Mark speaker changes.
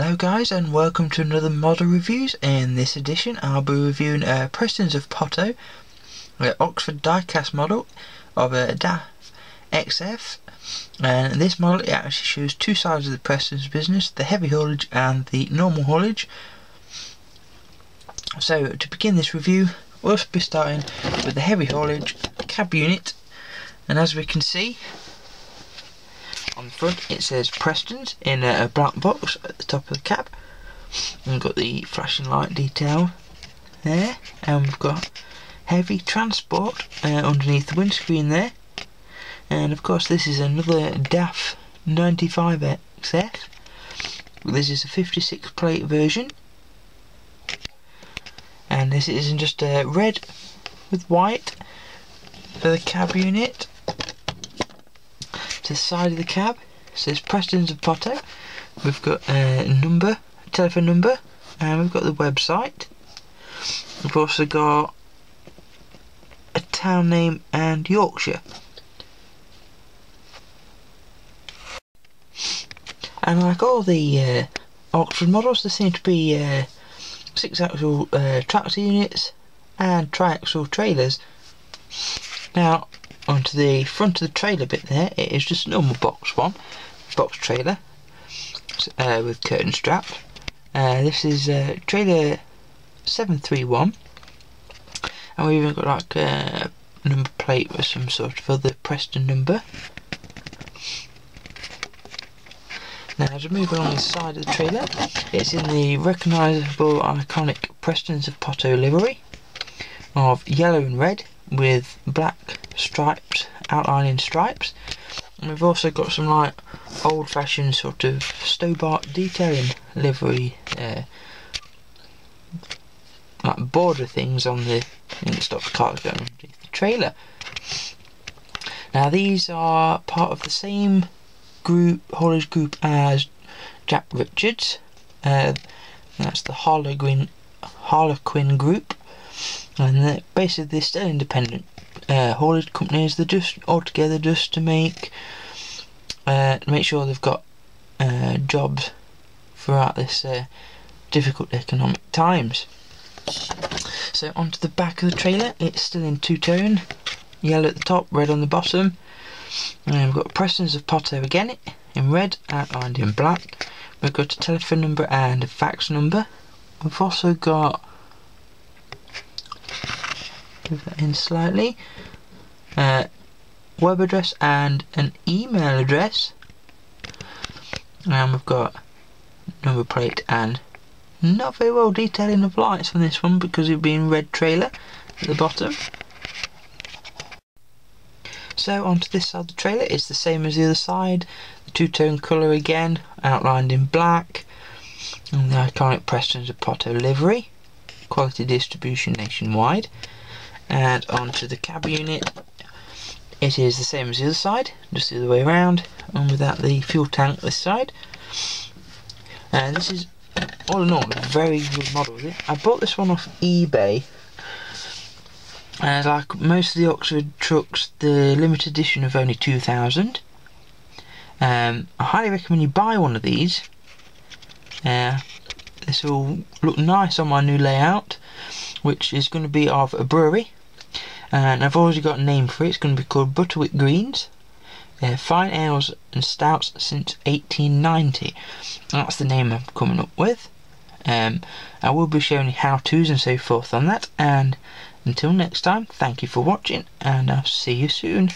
Speaker 1: Hello guys and welcome to another model reviews. In this edition I'll be reviewing uh, Preston's of Potto, Oxford diecast model of a DAF XF and this model it actually shows two sides of the Preston's business, the heavy haulage and the normal haulage. So to begin this review we'll be starting with the heavy haulage cab unit and as we can see on the front it says Preston's in a, black box at the top of the cab. We've got the flashing light detail there. And we've got heavy transport uh, underneath the windscreen there. And of course this is another DAF 95XF this is a 56 plate version. And this isn't just uh, red with white for the cab unit the side of the cab. Says Preston's of Potto we've got a number telephone number and we've got the website. We've also got a town name and Yorkshire. And like all the uh, Oxford models there seem to be uh, six axle uh, tractor units and triaxle trailers. Now onto the front of the trailer bit there. It is just a normal box one box trailer uh, with curtain strap. Uh, this is uh, trailer 731 and we've even got like a number plate with some sort of other Preston number. Now as we move along the side of the trailer it's in the recognisable iconic Preston's of Potto livery of yellow and red with black stripes, outlining stripes. And we've also got some like old fashioned sort of Stobart detailing livery uh, like border things on the stop the cars going underneath the trailer. Now these are part of the same group haulage group as Jack Richards. Uh, that's the Harlequin Harlequin group and basically they're still independent uh, haulage companies. They're just all together just to make uh, make sure they've got uh, jobs throughout this uh, difficult economic times. So onto the back of the trailer, it's still in two-tone, yellow at the top, red on the bottom. And we've got Preston's of Potto again in red, outlined in black. We've got a telephone number and a fax number. We've also got move that in slightly. Uh, web address and an email address. And we've got number plate and not very well detailing of lights on this one because it being red trailer at the bottom. So onto this side of the trailer. It's the same as the other side. The two-tone colour again outlined in black. And the iconic Preston's of Potto livery. Quality distribution nationwide and onto the cab unit. It is the same as the other side just the other way around. And without the fuel tank this side. And this is all in all a very good model I bought this one off eBay. And like most of the Oxford trucks the limited edition of only 2000 um, I highly recommend you buy one of these. Uh, this will look nice on my new layout which is going to be of a brewery and I've already got a name for it. It's going to be called Butterwick Greens. They're fine ales and stouts since 1890. That's the name I'm coming up with. Um, I will be showing you how-tos and so forth on that. And until next time, thank you for watching, and I'll see you soon.